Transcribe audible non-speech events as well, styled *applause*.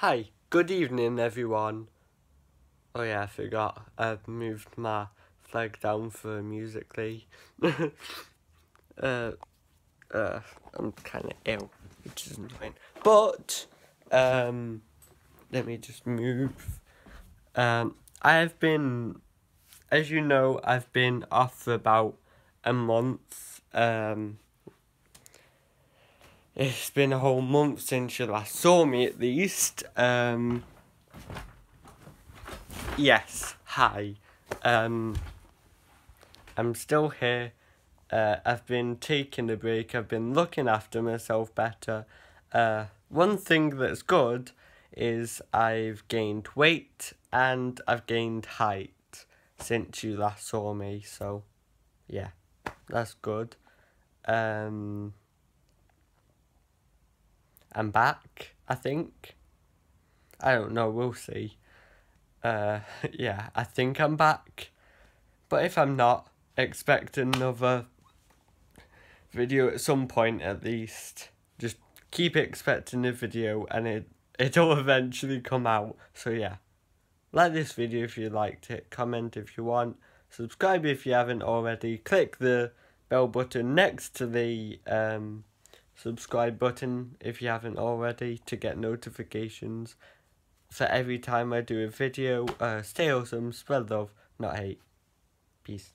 Hi, good evening everyone. Oh yeah, I forgot. I've moved my flag down for Musical.ly. *laughs* uh, uh, I'm kind of ill, which is annoying. But, um, let me just move. Um, I have been, as you know, I've been off for about a month. Um, it's been a whole month since you last saw me, at least. Um, yes, hi. Um, I'm still here. Uh, I've been taking a break. I've been looking after myself better. Uh, one thing that's good is I've gained weight and I've gained height since you last saw me. So, yeah, that's good. Um, I'm back, I think. I don't know, we'll see. Uh, *laughs* yeah, I think I'm back. But if I'm not, expect another video at some point at least. Just keep expecting a video and it, *laughs* it'll eventually come out. So yeah, like this video if you liked it, comment if you want, subscribe if you haven't already, click the bell button next to the um, subscribe button if you haven't already to get notifications for every time I do a video. Uh, stay awesome, spread love, not hate. Peace.